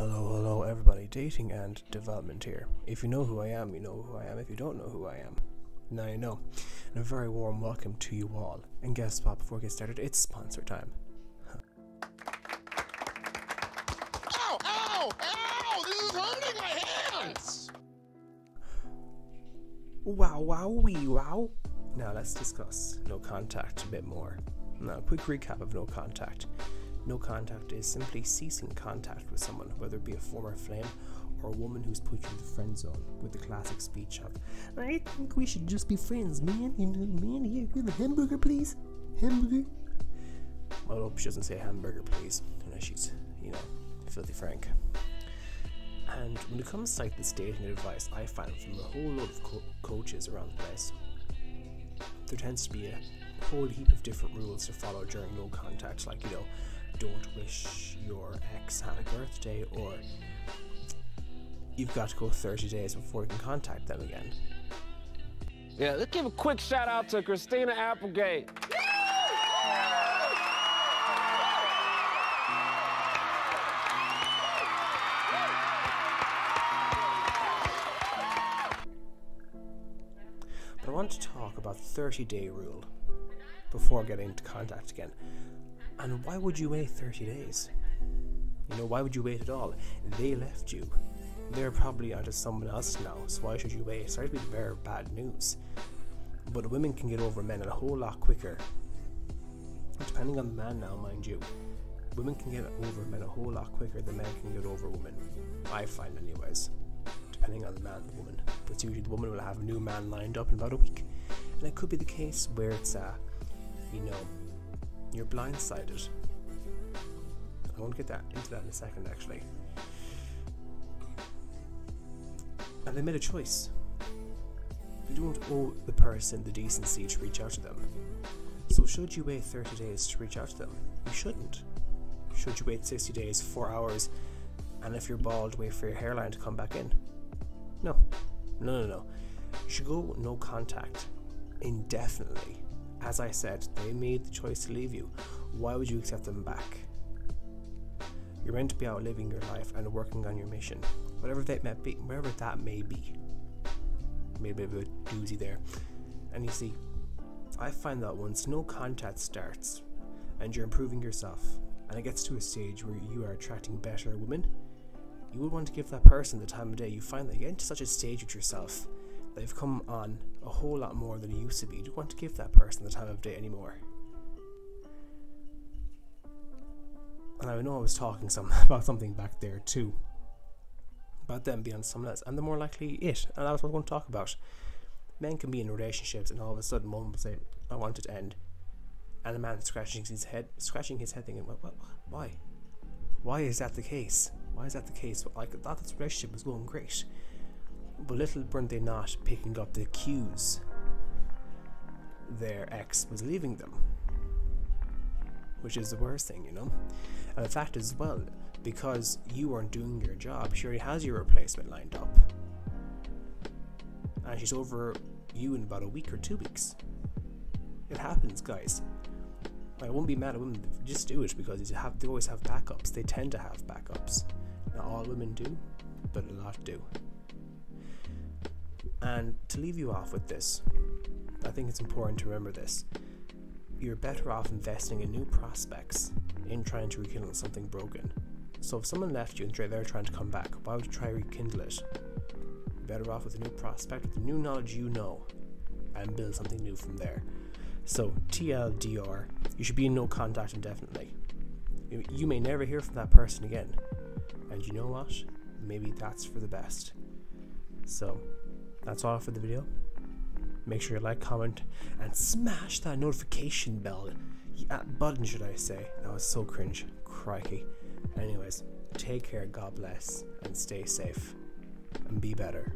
Hello, hello, everybody. Dating and development here. If you know who I am, you know who I am. If you don't know who I am, now you know. And a very warm welcome to you all. And guess what? Before we get started, it's sponsor time. Ow! Ow! Ow! This is hurting my hands! Wow, wow, wee, wow. Now let's discuss no contact a bit more. Now, a quick recap of no contact. No contact is simply ceasing contact with someone, whether it be a former flame or a woman who's put you in the friend zone with the classic speech of, I think we should just be friends, man. You know, man, here, give a hamburger, please. Hamburger. Well, I hope she doesn't say hamburger, please, unless she's, you know, filthy frank. And when it comes to like this dating advice, I find from a whole lot of co- coaches around the place, there tends to be a whole heap of different rules to follow during no contact, like you know, don't wish your ex happy birthday, or you've got to go 30 days before you can contact them again. Yeah, let's give a quick shout out to Christina Applegate. But I want to talk about 30 day rule before getting into contact again. And why would you wait 30 days? You know, why would you wait at all? They left you. They're probably onto someone else now, so why should you wait? Sorry to be the bearer of bad news. But women can get over men a whole lot quicker. Depending on the man now, mind you. Women can get over men a whole lot quicker than men can get over women. I find anyways. Depending on the man the woman. But usually the woman will have a new man lined up in about a week. And it could be the case where it's uh, you know, you're blindsided. I won't get that into that in a second actually. And they made a choice. You don't owe the person the decency to reach out to them. So should you wait 30 days to reach out to them? You shouldn't. Should you wait 60 days, 4 hours, and if you're bald, wait for your hairline to come back in? No. No, no, no. You should go no contact indefinitely. As I said, they made the choice to leave you. Why would you accept them back? You're meant to be out living your life and working on your mission, whatever that may be. Whatever that may be. Made a bit of a doozy there. And you see, I find that once no contact starts, and you're improving yourself, and it gets to a stage where you are attracting better women, you would want to give that person the time of day. You find that you get into such a stage with yourself that you've come on a whole lot more than you used to be. You don't want to give that person the time of day anymore. And I know I was talking some about something back there too. About them being someone else, and the more likely it. And that's what I want to talk about. Men can be in relationships, and all of a sudden, one will say, "I want it to end," and the man scratching his head, scratching his head, thinking, "What? what why? Why is that the case? Why is that the case? Like, I thought this relationship was going great." But little weren't they not picking up the cues their ex was leaving them. Which is the worst thing, you know? And the fact is, well, because you weren't doing your job, she already has your replacement lined up. And she's over you in about a week or two weeks. It happens, guys. I won't be mad at women, just do it because they, have, they always have backups. They tend to have backups. Not all women do, but a lot do. And to leave you off with this, I think it's important to remember this. You're better off investing in new prospects in trying to rekindle something broken. So if someone left you and they're trying to come back, why would you try to rekindle it? You're better off with a new prospect, with the new knowledge you know, and build something new from there. So TLDR, you should be in no contact indefinitely. You may never hear from that person again. And you know what? Maybe that's for the best. So that's all for the video. Make sure you like, comment, and smash that notification bell yeah, button, should I say. That was so cringe. Crikey. Anyways, take care, God bless, and stay safe. And be better.